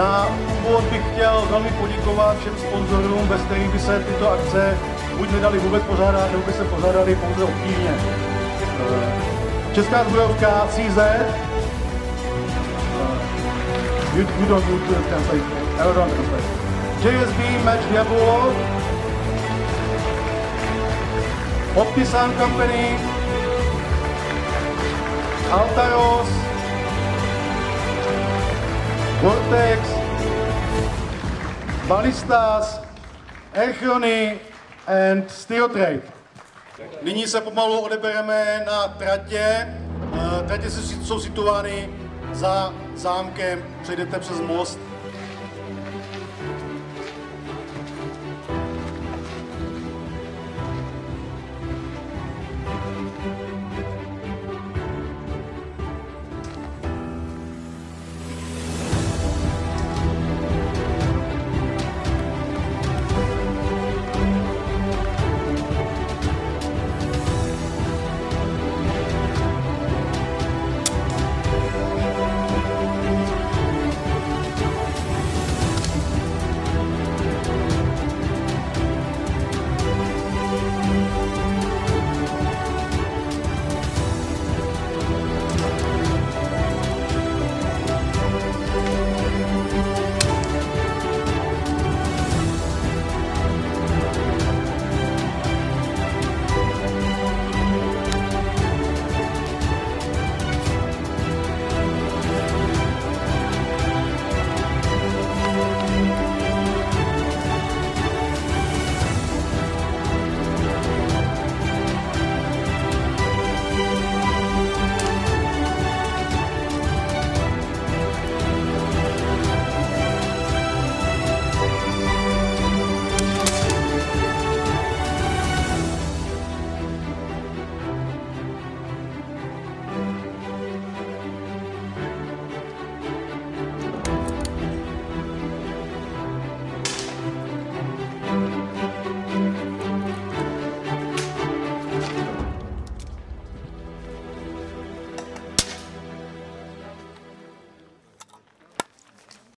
Na úvod bych chtěl velmi poděkovat všem sponzorům, bez kterých by se tyto akce buď nedali vůbec pořádat, nebo by se pořádali pouze obtížně. Eh, Česká zbrojovka CZ, eh, you, you don't need to I don't translate. JSB Match Diablo, Optisan Company, Altaros, Vortex, Ballistas, Erchrony and Stereotrade. Nyní se pomalu odebereme na tratě. Eh, Tratě jsou situovány za zámkem, přejdete přes most